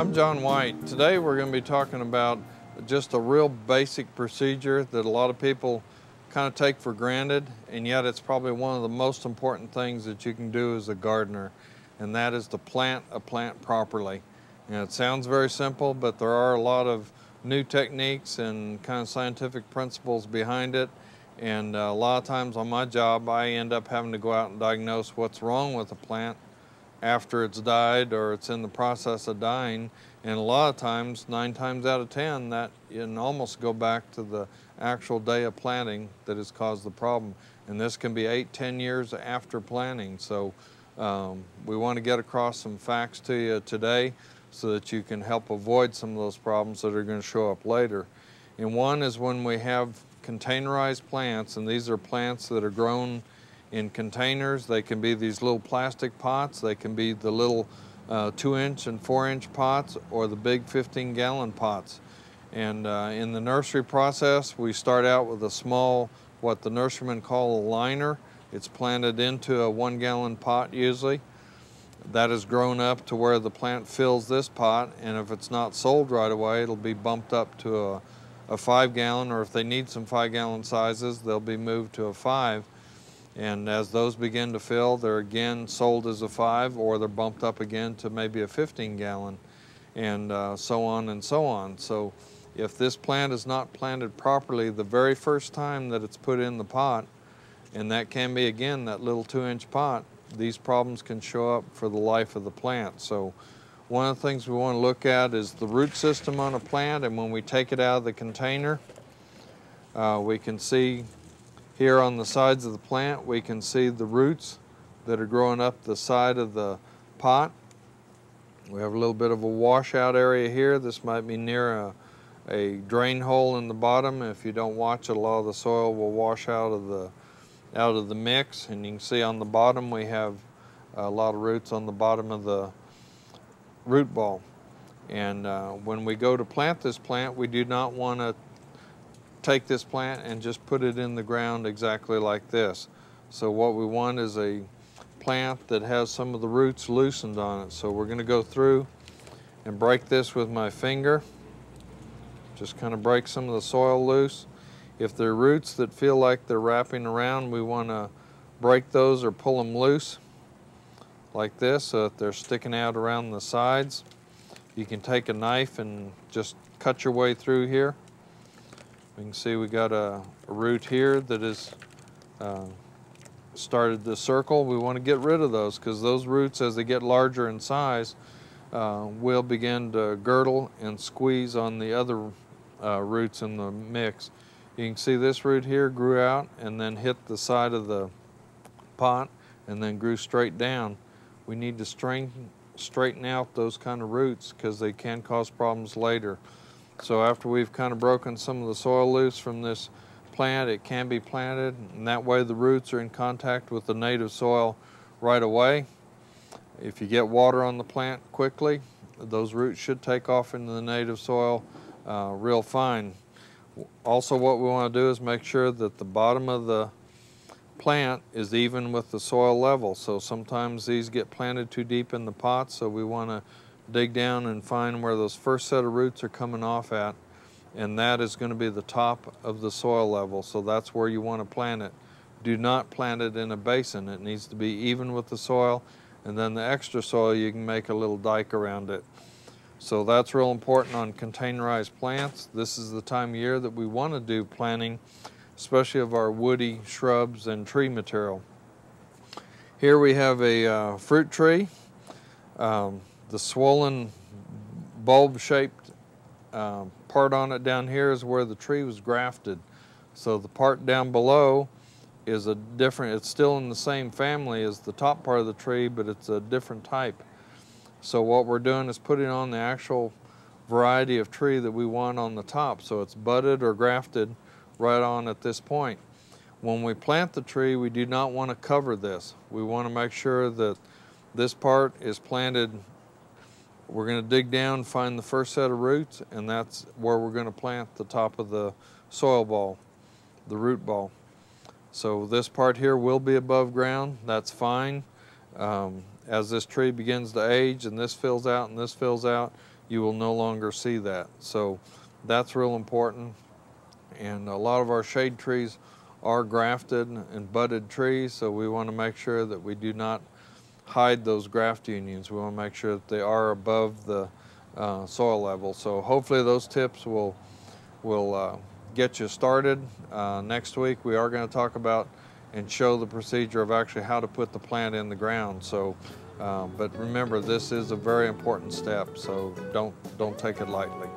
I'm John White. Today we're going to be talking about just a real basic procedure that a lot of people kind of take for granted and yet it's probably one of the most important things that you can do as a gardener and that is to plant a plant properly. And it sounds very simple but there are a lot of new techniques and kind of scientific principles behind it and uh, a lot of times on my job I end up having to go out and diagnose what's wrong with a plant after it's died or it's in the process of dying. And a lot of times, nine times out of 10, that can almost go back to the actual day of planting that has caused the problem. And this can be eight, ten years after planting. So um, we want to get across some facts to you today so that you can help avoid some of those problems that are going to show up later. And one is when we have containerized plants, and these are plants that are grown in containers. They can be these little plastic pots. They can be the little uh, two inch and four inch pots or the big 15 gallon pots. And uh, in the nursery process, we start out with a small, what the nurserymen call a liner. It's planted into a one gallon pot usually. That has grown up to where the plant fills this pot and if it's not sold right away, it'll be bumped up to a, a five gallon or if they need some five gallon sizes, they'll be moved to a five. And as those begin to fill, they're again sold as a five or they're bumped up again to maybe a 15 gallon and uh, so on and so on. So if this plant is not planted properly the very first time that it's put in the pot, and that can be again that little two inch pot, these problems can show up for the life of the plant. So one of the things we want to look at is the root system on a plant and when we take it out of the container, uh, we can see here on the sides of the plant we can see the roots that are growing up the side of the pot. We have a little bit of a washout area here. This might be near a, a drain hole in the bottom. If you don't watch it, a lot of the soil will wash out of the out of the mix. And you can see on the bottom we have a lot of roots on the bottom of the root ball. And uh, when we go to plant this plant, we do not want to take this plant and just put it in the ground exactly like this. So what we want is a plant that has some of the roots loosened on it. So we're going to go through and break this with my finger. Just kind of break some of the soil loose. If there are roots that feel like they're wrapping around, we want to break those or pull them loose like this so that they're sticking out around the sides. You can take a knife and just cut your way through here. We can see we got a, a root here that has uh, started to circle. We want to get rid of those because those roots, as they get larger in size, uh, will begin to girdle and squeeze on the other uh, roots in the mix. You can see this root here grew out and then hit the side of the pot and then grew straight down. We need to straighten out those kind of roots because they can cause problems later. So after we've kind of broken some of the soil loose from this plant, it can be planted, and that way the roots are in contact with the native soil right away. If you get water on the plant quickly, those roots should take off into the native soil uh, real fine. Also what we want to do is make sure that the bottom of the plant is even with the soil level. So sometimes these get planted too deep in the pot, so we want to dig down and find where those first set of roots are coming off at and that is going to be the top of the soil level. So that's where you want to plant it. Do not plant it in a basin. It needs to be even with the soil and then the extra soil you can make a little dike around it. So that's real important on containerized plants. This is the time of year that we want to do planting especially of our woody shrubs and tree material. Here we have a uh, fruit tree. Um, the swollen bulb-shaped uh, part on it down here is where the tree was grafted. So the part down below is a different, it's still in the same family as the top part of the tree, but it's a different type. So what we're doing is putting on the actual variety of tree that we want on the top. So it's budded or grafted right on at this point. When we plant the tree, we do not want to cover this. We want to make sure that this part is planted we're going to dig down, find the first set of roots, and that's where we're going to plant the top of the soil ball, the root ball. So this part here will be above ground, that's fine. Um, as this tree begins to age and this fills out and this fills out, you will no longer see that. So that's real important. And a lot of our shade trees are grafted and budded trees, so we want to make sure that we do not hide those graft unions. We want to make sure that they are above the uh, soil level. So hopefully those tips will will uh, get you started. Uh, next week we are going to talk about and show the procedure of actually how to put the plant in the ground. So, um, but remember this is a very important step. So don't don't take it lightly.